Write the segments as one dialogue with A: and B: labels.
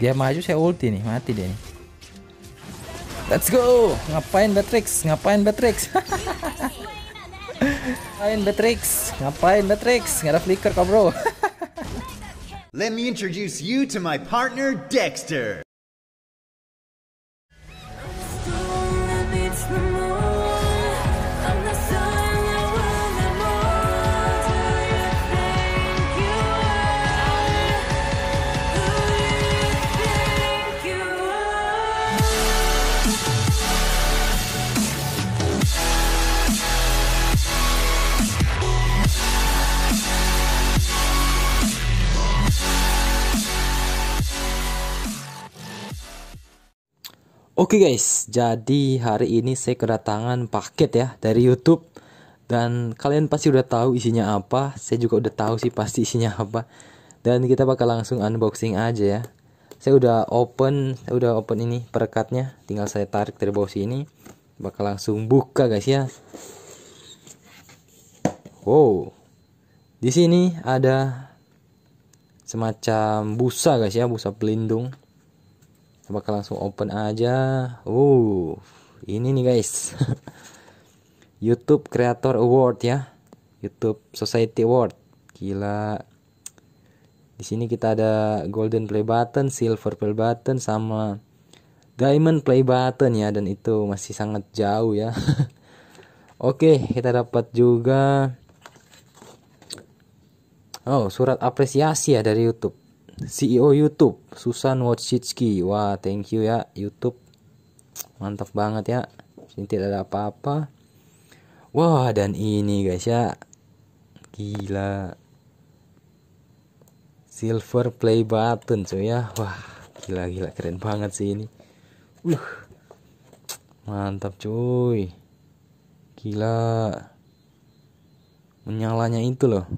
A: Dia maju saya ulti nih, mati dia nih. Let's go. Ngapain Beatrix? Ngapain Beatrix? Ngapain Beatrix? Ngapain Beatrix? Nggak ada flicker kau bro.
B: Let me introduce you to my partner, Dexter.
A: Oke guys, jadi hari ini saya kedatangan paket ya dari YouTube dan kalian pasti udah tahu isinya apa. Saya juga udah tahu sih pasti isinya apa. Dan kita bakal langsung unboxing aja ya. Saya udah open, saya udah open ini perekatnya. Tinggal saya tarik dari bawah sini. Bakal langsung buka guys ya. Wow. Di sini ada semacam busa guys ya, busa pelindung bakal langsung open aja. Uh ini nih guys. YouTube Creator Award ya. YouTube Society Award. Gila. Di sini kita ada golden play button silver play button sama diamond play button ya. Dan itu masih sangat jauh ya. Oke kita dapat juga oh surat apresiasi ya dari YouTube CEO YouTube Susan Wojcicki. Wah thank you ya YouTube. Mantap banget ya. Sini tidak ada apa-apa. Wah dan ini guys ya. Gila. Silver play button cuy ya. Wah gila gila. Keren banget sih ini. Uh mantap cuy. Gila. Menyalanya itu loh.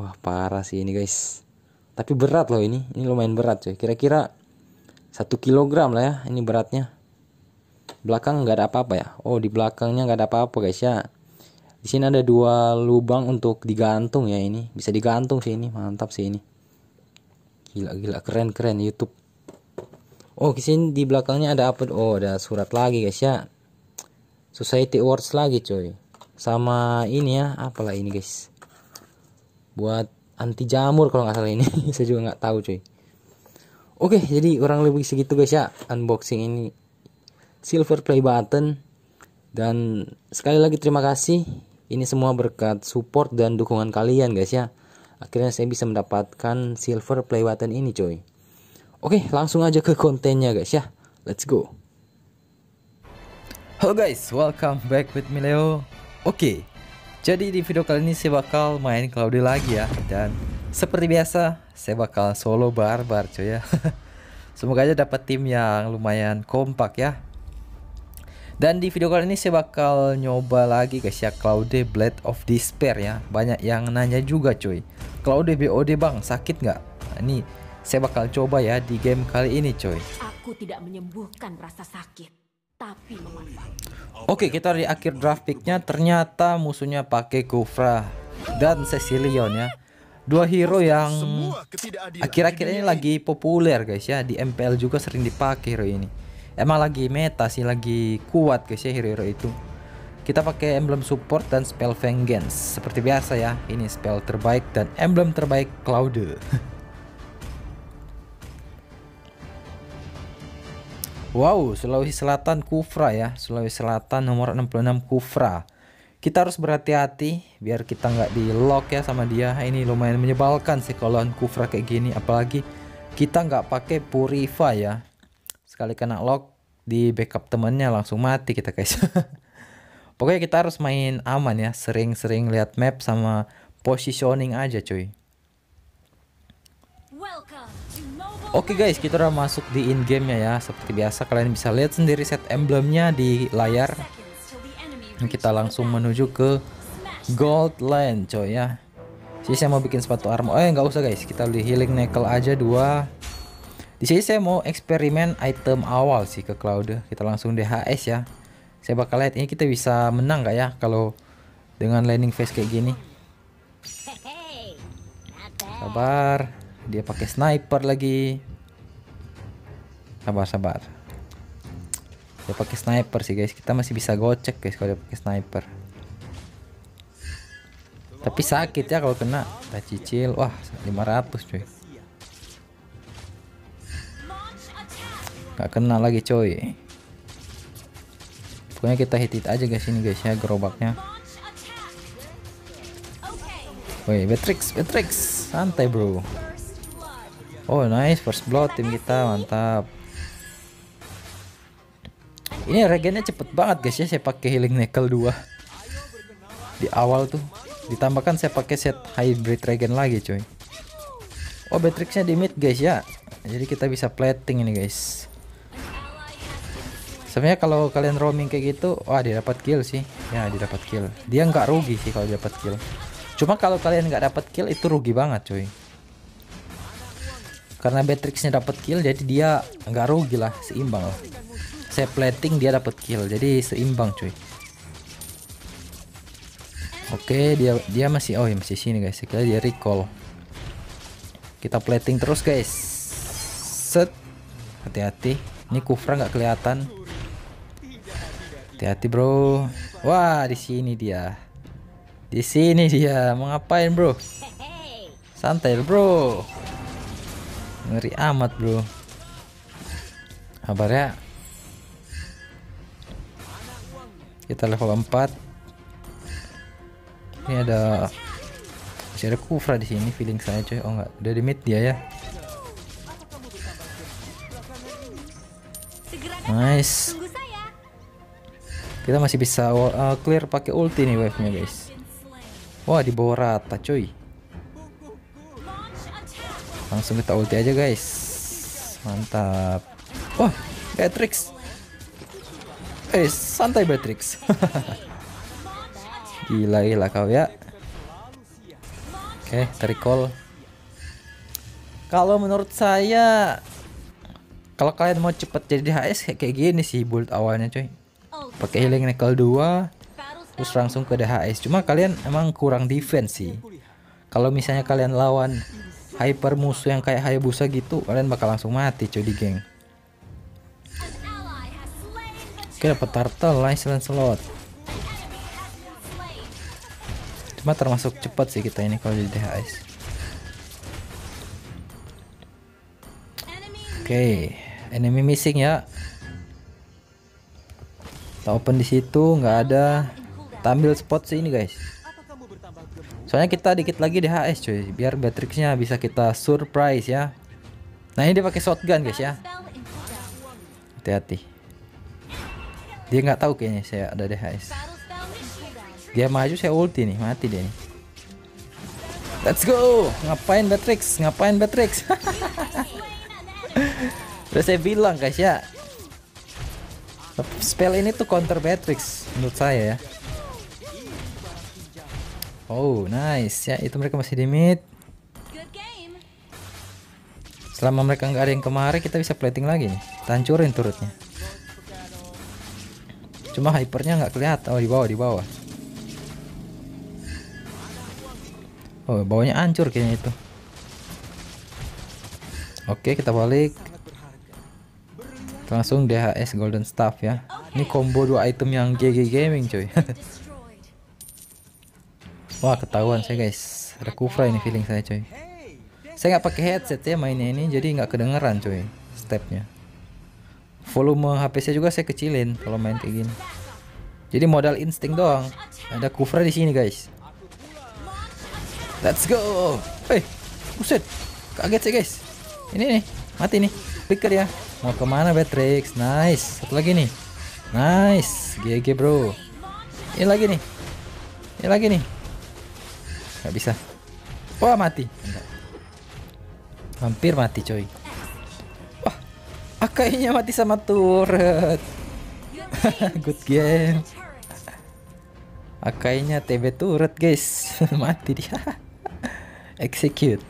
A: Wah parah sih ini guys tapi berat loh ini. Ini lumayan berat cuy. Kira-kira satu kilogram lah ya ini beratnya. Belakang nggak ada apa-apa ya? Oh di belakangnya nggak ada apa-apa guys ya. Di sini ada dua lubang untuk digantung ya ini. Bisa digantung sih ini. Mantap sih ini. Gila gila. Keren keren. YouTube. Oh di sini di belakangnya ada apa? Oh ada surat lagi guys ya. Society Awards lagi coy sama ini ya. Apalah ini guys? Buat anti jamur kalau nggak salah ini. Saya juga nggak tahu cuy. Oke jadi kurang lebih segitu guys ya unboxing ini. Silver play button. Dan sekali lagi terima kasih. Ini semua berkat support dan dukungan kalian guys ya. Akhirnya saya bisa mendapatkan silver play button ini coy oke langsung aja ke kontennya guys ya. Let's go. Halo guys. Welcome back with me Leo. Oke jadi di video kali ini saya bakal main Cloudy lagi ya. Dan seperti biasa saya bakal solo barbar coy ya. Semoga aja dapat tim yang lumayan kompak ya. Dan di video kali ini saya bakal nyoba lagi guys ya Cloudy Blade of Despair ya. Banyak yang nanya juga coy Cloudy BOD bang sakit nggak? Nah, ini saya bakal coba ya di game kali ini coy
C: Aku tidak menyembuhkan rasa sakit tapi
A: Oke, kita di akhir draft picknya ternyata musuhnya pakai Kufra dan Cecilion ya. Dua hero yang akhir-akhir ini lagi populer guys ya di MPL juga sering dipakai hero ini. Emang lagi meta sih, lagi kuat guys ya hero-hero itu. Kita pakai emblem support dan spell vengeance seperti biasa ya. Ini spell terbaik dan emblem terbaik Cloud. Wow, Sulawesi Selatan Kufra ya. Sulawesi Selatan nomor 66 Kufra. Kita harus berhati-hati biar kita nggak di lock ya sama dia. Ini lumayan menyebalkan sih kalau Kufra kayak gini. Apalagi kita nggak pakai Purifa ya. Sekali kena lock di backup temennya langsung mati kita guys. Pokoknya kita harus main aman ya. Sering-sering lihat map sama positioning aja cuy. Oke okay guys, kita udah masuk di in game-nya ya. Seperti biasa kalian bisa lihat sendiri set emblemnya di layar. Kita langsung menuju ke Gold Land, coy ya. Sini saya mau bikin sepatu armor. Eh nggak usah guys, kita beli healing nickel aja dua. Di sini saya mau eksperimen item awal sih ke Cloud. Kita langsung DHS ya. Saya bakal lihat ini kita bisa menang nggak ya kalau dengan landing phase kayak gini. Sabar dia pakai sniper lagi Sabar sabar. Dia pakai sniper sih guys. Kita masih bisa gocek guys kalau dia pakai sniper. Tapi sakit ya kalau kena. Kita cicil. Wah, 500 cuy. Gak kena lagi coy. Pokoknya kita hit hit aja guys ini guys ya gerobaknya. Woi, Betrix, Betrix, santai bro. Oh nice, first blood tim kita mantap. Ini regennya cepet banget guys ya, saya pakai healing nickel 2 di awal tuh. Ditambahkan saya pakai set hybrid regen lagi coy. Oh Betrixnya di mid guys ya, jadi kita bisa plating ini guys. Sebenarnya kalau kalian roaming kayak gitu, wah dia dapat kill sih. Ya, dia dapat kill. Dia nggak rugi sih kalau dapat kill. Cuma kalau kalian nggak dapat kill itu rugi banget, cuy. Karena Beatrixnya dapat kill, jadi dia nggak rugi lah, seimbang lah. Saya plating dia dapat kill, jadi seimbang, cuy. Oke, dia dia masih oh ya masih sini guys. Kira dia recall. Kita plating terus guys. Set. Hati-hati. Ini Kufra nggak kelihatan. Hati-hati bro. Wah di sini dia. Di sini dia. Mau ngapain bro? Santai bro. Ngeri amat bro. Kabar ya. Kita level 4. Ini ada masih ada Kufra di sini feeling saya coy. Oh enggak, udah di mid dia ya. Nice. Kita masih bisa uh, clear pakai ulti nih wave-nya guys. Wah di bawah rata cuy. Langsung kita ulti aja guys. Mantap. Wah Beatrix. Eh santai Beatrix. gila gila kau ya. Oke, okay, recall. Kalau menurut saya kalau kalian mau cepet jadi HS kayak gini sih build awalnya coy pakai healing nickel 2 terus langsung ke DHS cuma kalian emang kurang defense sih kalau misalnya kalian lawan hyper musuh yang kayak Hayabusa gitu kalian bakal langsung mati coy di geng oke dapat turtle nice slot cuma termasuk cepat sih kita ini kalau di DHS Oke, okay. enemy missing ya. Kita open di situ nggak ada. Tampil spot sih ini guys. Soalnya kita dikit lagi di HS cuy, biar Beatrixnya bisa kita surprise ya. Nah ini dia pakai shotgun guys ya. Hati-hati. Dia nggak tahu kayaknya saya ada di HS. Dia maju saya ulti nih, mati dia nih. Let's go. Ngapain Beatrix? Ngapain Beatrix? Udah saya bilang guys ya Spell ini tuh counter Matrix Menurut saya ya Oh nice. Ya Itu mereka masih di mid. Selama mereka nggak ada yang kemarin Kita bisa plating lagi nih. Tancurin turutnya. Cuma hypernya nggak kelihatan. Oh di bawah di bawah. Oh bawahnya hancur kayaknya itu. Oke kita balik. Langsung DHS Golden Staff ya. Ini combo dua item yang GG Gaming coy Wah ketahuan saya guys Ada Kufra ini feeling saya coy Saya nggak pakai headset ya mainnya ini Jadi nggak kedengeran coy Stepnya Volume HP saya juga saya kecilin Kalau main kayak gini Jadi modal insting doang Ada Kufra di sini guys Let's go Eh Buset Kaget sih guys ini nih, mati nih. Flicker ya. Mau ke mana Beatrix? Nice. Satu lagi nih. Nice. GG bro. Ini lagi nih. Ini lagi nih. Gak bisa. Wah mati. Hampir mati coy. Wah. Akainya mati sama turret. Good game. Akainya TB turret guys. mati dia. Execute.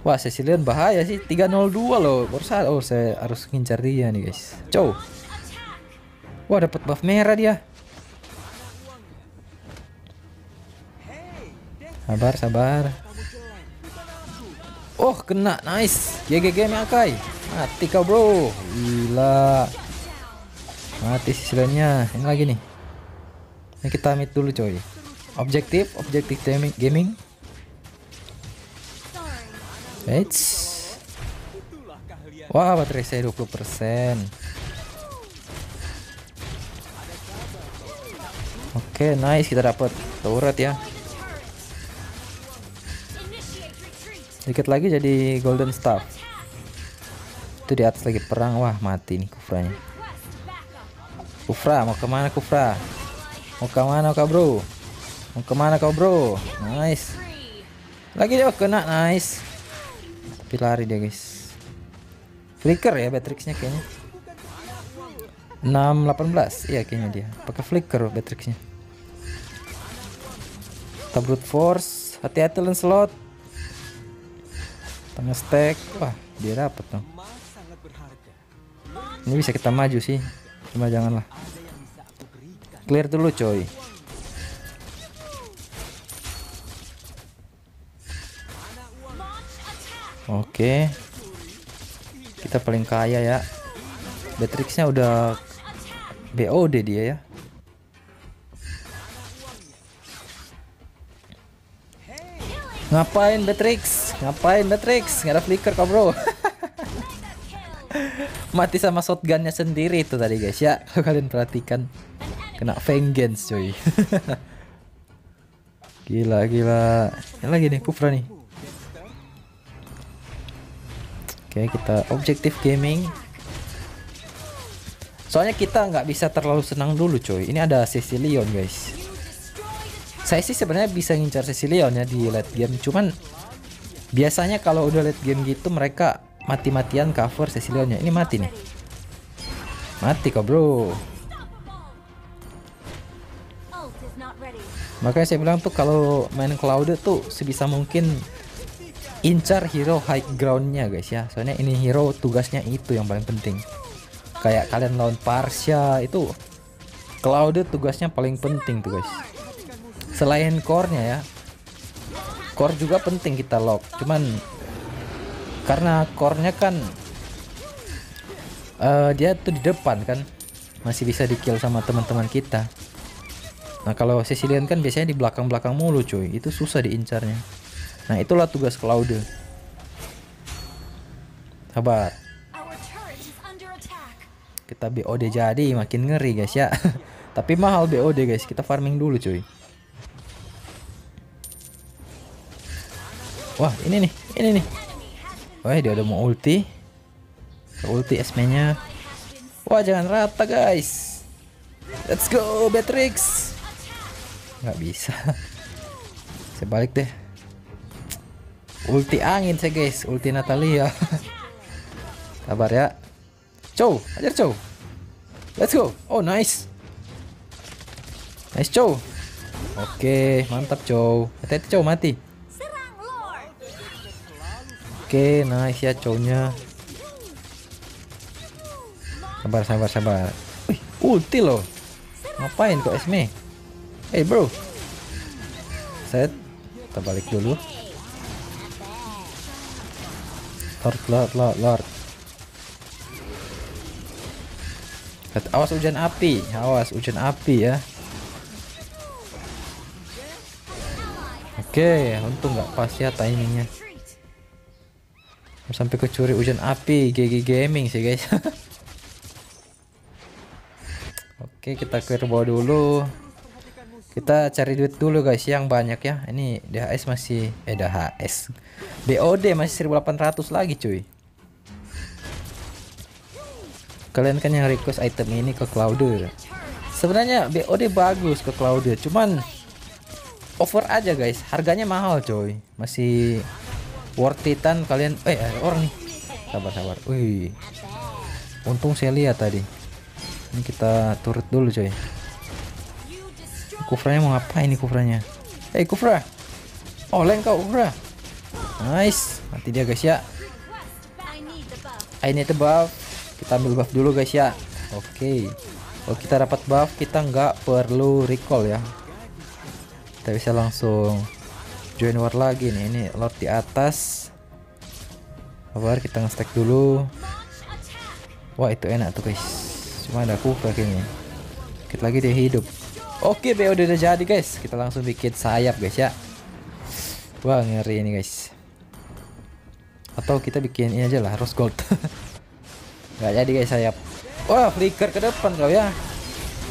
A: Wah Cecilian bahaya sih 302 loh Baru Oh saya harus ngincar dia nih guys Cow Wah dapat buff merah dia Sabar sabar. Oh kena. Nice. GG game Akai Mati kau bro. Gila. Mati sisilannya Ini lagi nih. Ini kita mid dulu coy. Objektif Objektif gaming. Eits. Wah baterai saya 20% Oke nice. Kita dapat turret ya Dikit lagi jadi golden staff. Itu di atas lagi perang. Wah, mati nih Kufranya. Kufra, mau ke mana Kufra? Mau ke mana kau bro? Mau ke mana kau bro? Nice. Lagi dia kena nice. Tapi lari dia guys. Flicker ya Batrixnya kayaknya. 618 iya kayaknya dia pakai flicker Batrixnya kita brute force hati-hati Lancelot tengah stack. Wah dia dapat dong ini bisa kita maju sih. Cuma janganlah. Clear dulu coy. Oke. Kita paling kaya ya. Beatrixnya udah BOD dia ya Ngapain Beatrix? Ngapain Beatrix? Nggak ada flicker kau bro. Mati sama shotgunnya sendiri itu tadi guys. Ya Kalau kalian perhatikan Kena vengeance coy. Gila gila. Yang lagi nih Kufra nih. Oke kita objektif gaming. Soalnya kita nggak bisa terlalu senang dulu coy. Ini ada Cecilion guys Saya sih sebenarnya bisa ngincar Cecilion ya di late game. Cuman Biasanya kalau udah late game gitu mereka mati-matian cover Cecilionnya Ini mati nih. Mati kok bro. Makanya saya bilang tuh kalau main Cloud tuh sebisa mungkin incar hero high groundnya guys ya. Soalnya ini hero tugasnya itu yang paling penting. Kayak kalian lawan Parsha itu Cloud tugasnya paling penting tuh guys selain core-nya ya core juga penting kita lock. Cuman karena core-nya kan uh, dia tuh di depan kan masih bisa di kill sama teman-teman kita. Nah kalau Cecilian kan biasanya di belakang-belakang mulu cuy. Itu susah diincarnya. Nah itulah tugas Cloud sabar. Kita BOD jadi makin ngeri guys ya. Tapi mahal BOD guys. Kita farming dulu cuy wah ini nih ini nih. Wah dia udah mau ulti. Ulti SM nya wah jangan rata guys. Let's go Beatrix. Nggak bisa. Saya balik deh. Ulti angin saya guys. Ulti Natalia. Sabar ya. Chow ajar Chow. Let's go. Oh nice. Nice Chow. Oke mantap Chow. Hati-hati mati oke nice ya Chownya sabar sabar sabar. Wih, ulti loh. Ngapain kok Esme Hey bro. Set. Kita balik dulu. Lord Lord Lord Lord. Awas hujan api. Awas hujan api ya. Oke Untung nggak pas ya timingnya Sampai kecuri hujan api GG Gaming sih guys. Oke kita clear bawah dulu. Kita cari duit dulu guys yang banyak ya. Ini DHS masih eh DHS BOD masih 1800 lagi cuy. Kalian kan yang request item ini ke Cloud sebenarnya BOD bagus ke Cloud cuman over aja guys. Harganya mahal coy masih worth itan kalian eh orang nih sabar sabar wih untung saya lihat tadi ini kita turut dulu coy Kufranya mau ngapain nih Kufranya? Hey Kufra. Oh, leng kau Kufra. Nice. Mati dia guys ya. I need buff. Kita ambil buff dulu guys ya. Oke. Okay. Kalau kita dapat buff, kita nggak perlu recall ya. Kita bisa langsung join war lagi nih. Ini Lord di atas. Sabar kita nge-stack dulu. Wah itu enak tuh guys. Cuma ada Kufra kayaknya. Dikit lagi dia hidup. Oke BOD udah jadi guys. Kita langsung bikin sayap guys ya. Wah ngeri ini guys. Atau kita bikin ini aja lah rose gold. Gak jadi guys sayap. Wah flicker ke depan kau ya.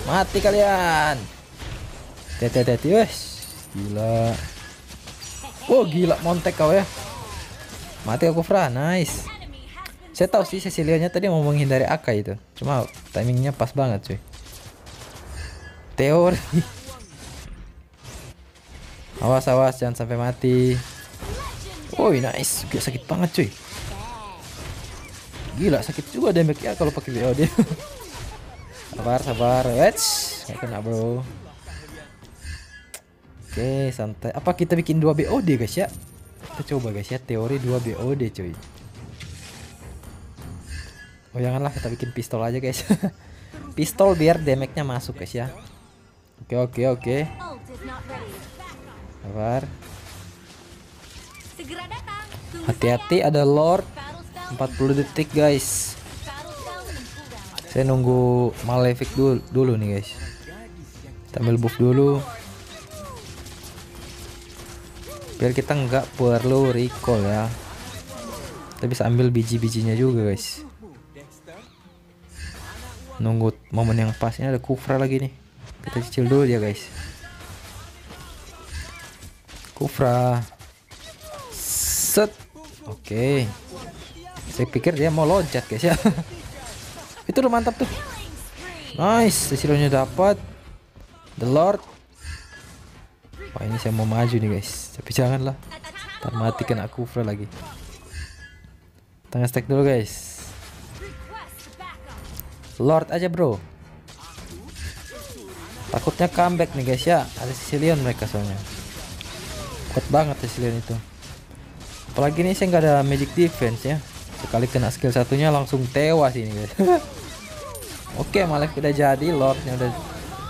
A: Mati kalian. Tete tete wes. Gila. Oh gila montek kau ya. Mati aku Fra, nice. Saya tahu sih Cecilia-nya tadi mau menghindari Aka itu. Cuma timingnya pas banget cuy. Teori. Awas awas jangan sampai mati. Woi nice, gila sakit banget cuy. Gila sakit juga damage ya kalau pakai BOD. sabar sabar, wets, nggak kena bro. Oke santai. Apa kita bikin dua BOD guys ya? Kita coba guys ya teori 2 BOD cuy. Oh janganlah kita bikin pistol aja guys. pistol biar damage-nya masuk guys ya. Oke oke oke. Sabar. Hati-hati ada Lord.
C: Battle spell.
A: 40 detik guys. Saya nunggu Malefic dulu, dulu nih guys. Kita ambil buff dulu. Biar kita nggak perlu recall ya. Kita bisa ambil biji-bijinya juga guys. Nunggu momen yang pas. Ini ada Kufra lagi nih. Kita cicil dulu ya guys. Kufra. Set. Oke. Saya pikir dia mau loncat guys ya. Itu udah mantap tuh. Nice, Cecilonya dapat. The Lord. Wah ini saya mau maju nih guys. Tapi janganlah. Ntar mati kena Kufra lagi. Tengah stack dulu guys. Lord aja bro. Takutnya comeback nih guys ya. Ada Sicilian mereka soalnya. Kuat banget Sicilian itu. Apalagi nih saya nggak ada magic defense ya. Sekali kena skill satunya langsung tewas ini guys. Oke malah udah jadi Lordnya udah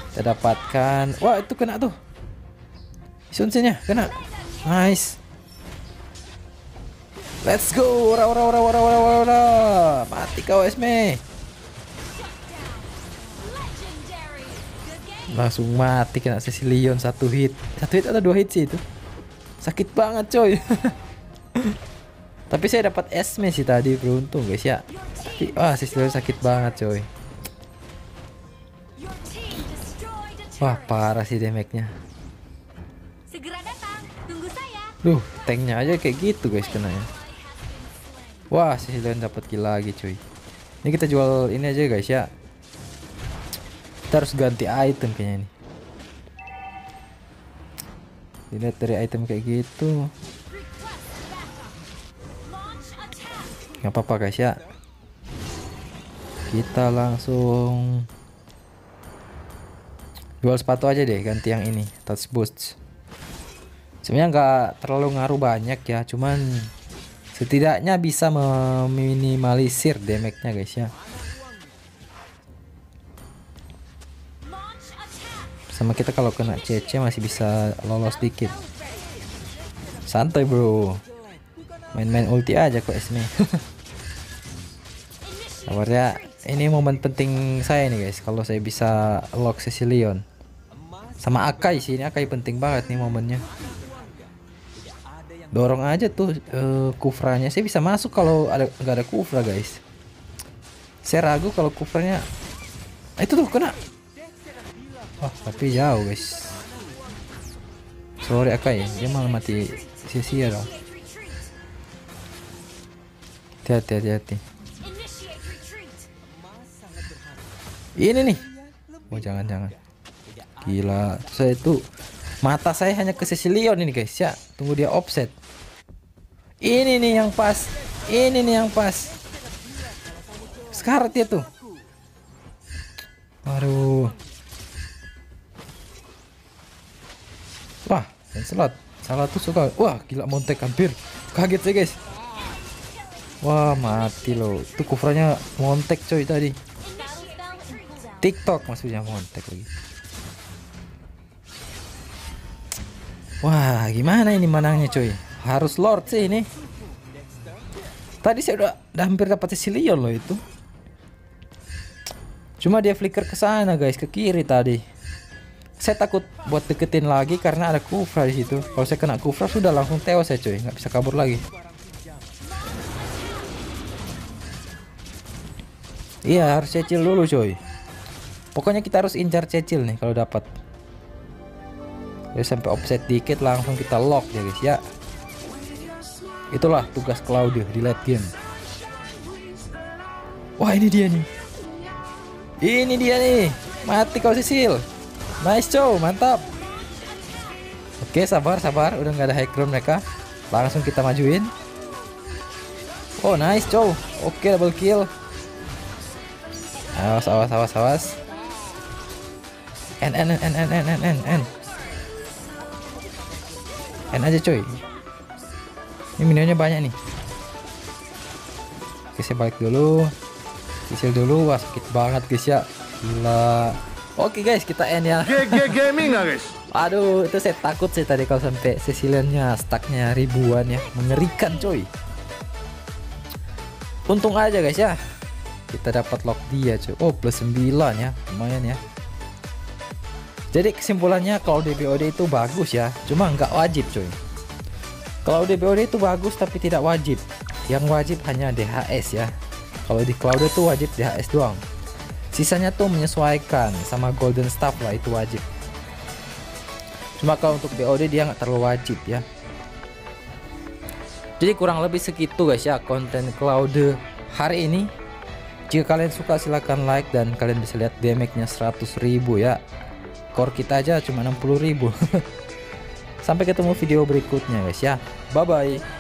A: kita dapatkan. Wah itu kena tuh. Sunsinya kena. Nice. Let's go. Ora ora ora ora ora ora. Mati kau Esme. Langsung mati kena Cecilion satu hit. Satu hit atau dua hit sih itu. Sakit banget coy. Tapi saya dapat Esme sih tadi beruntung guys ya. Wah Cecilion sakit banget coy. Wah parah sih damage-nya. Duh, tanknya aja kayak gitu guys kenanya. Wah, Sicilian dapat kill lagi cuy. Ini kita jual ini aja guys ya. Kita harus ganti item kayaknya nih. Dilihat dari item kayak gitu. Nggak apa-apa guys ya. Kita langsung jual sepatu aja deh ganti yang ini touch boots. Sebenarnya nggak terlalu ngaruh banyak ya, cuman setidaknya bisa meminimalisir damage-nya guys ya. Sama kita kalau kena CC masih bisa lolos dikit. Santai bro. Main-main ulti aja kok Esme. Sabar ya. Ini momen penting saya nih guys. Kalau saya bisa lock Cecilion. Sama Akai sih. Ini Akai penting banget nih momennya. Dorong aja tuh eh, kufranya. Saya bisa masuk kalau ada nggak ada kufra guys. Saya ragu kalau kufranya. Ah, itu tuh kena. Wah tapi jauh guys. Sorry Akai. Dia malah mati sia-sia dong. Hati-hati hati-hati. Ini nih. Oh jangan jangan. Gila, saya itu mata saya hanya ke Cecilion ini guys ya. Tunggu dia offset. Ini nih yang pas. Ini nih yang pas. Sekarat dia tuh. Aduh. Wah, slot. Salah tuh suka. Wah, gila montek hampir. Kaget saya guys. Wah, mati loh. Itu kufranya montek coy tadi. TikTok maksudnya montek lagi. Wah, gimana ini menangnya cuy? Harus Lord sih ini. Tadi saya udah, udah hampir dapat si Leon loh itu. Cuma dia flicker ke sana guys, ke kiri tadi. Saya takut buat deketin lagi karena ada Kufra di situ. Kalau saya kena Kufra sudah langsung tewas saya cuy, nggak bisa kabur lagi. Iya harus cecil dulu coy. Pokoknya kita harus incar cecil nih kalau dapat. Ya sampai offset dikit langsung kita lock ya guys ya. Itulah tugas Claudio di late game. Wah ini dia nih. Ini dia nih. Mati kau Sisil. Nice cow, mantap. Oke sabar sabar, udah nggak ada high ground mereka. Langsung kita majuin. Oh nice cow. Oke double kill. Awas awas awas awas. N N N N N N N N. N aja coy. Ini minionnya banyak nih. Oke saya balik dulu. Sisil dulu. Wah sakit banget guys ya. Gila. Oke guys kita end ya.
D: GG Gaming guys?
A: Aduh itu saya takut sih tadi kalau sampai Siciliannya stacknya ribuan ya. Mengerikan coy. Untung aja guys ya. Kita dapat lock dia coy. Oh plus 9 ya. Lumayan ya. Jadi kesimpulannya kalau DBOD itu bagus ya. Cuma nggak wajib coy. Kalau DBOD itu bagus tapi tidak wajib. Yang wajib hanya DHS ya. Kalau di Cloud itu wajib DHS doang. Sisanya tuh menyesuaikan sama Golden Staff lah itu wajib. Cuma kalau untuk BOD dia nggak terlalu wajib ya. Jadi kurang lebih segitu guys ya konten Cloud hari ini. Jika kalian suka silahkan like dan kalian bisa lihat damage-nya 100.000 ya. Core kita aja cuma 60.000. Sampai ketemu video berikutnya guys ya. Bye bye.